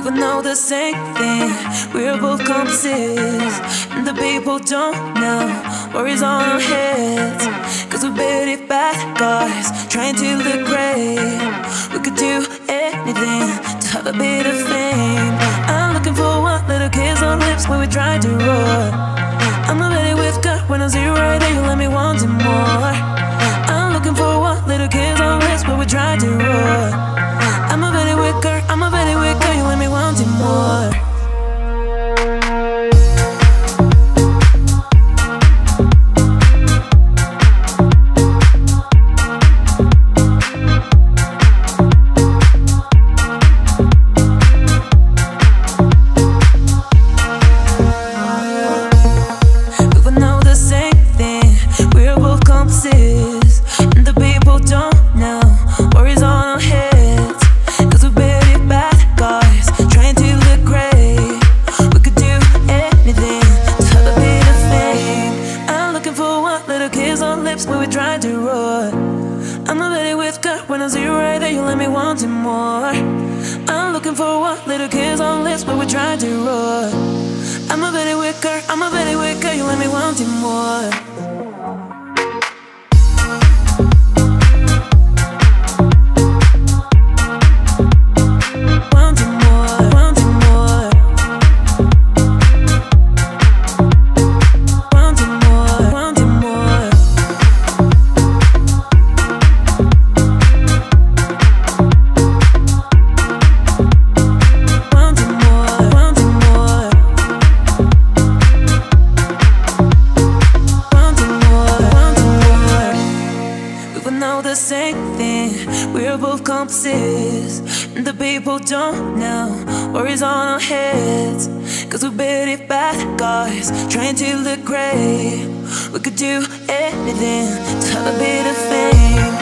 would know the same thing. We're both compasses, and the people don't know worries on our heads. Cause we're barely bad guys, trying to look great. We could do anything to have a bit of fame. I'm looking for one little kiss on lips when we try to roar. When we try to roar. I'm a ready with gut when I see you right there, you let me want it more. I'm looking for one little kiss on lips when we try to roar. I'm a very wicker, I'm a very wicker, you let me want it more. Know the same thing. We're both compasses, and the people don't know worries on our heads. Cause we're barely bad guys, trying to look great. We could do anything to have a bit of fame.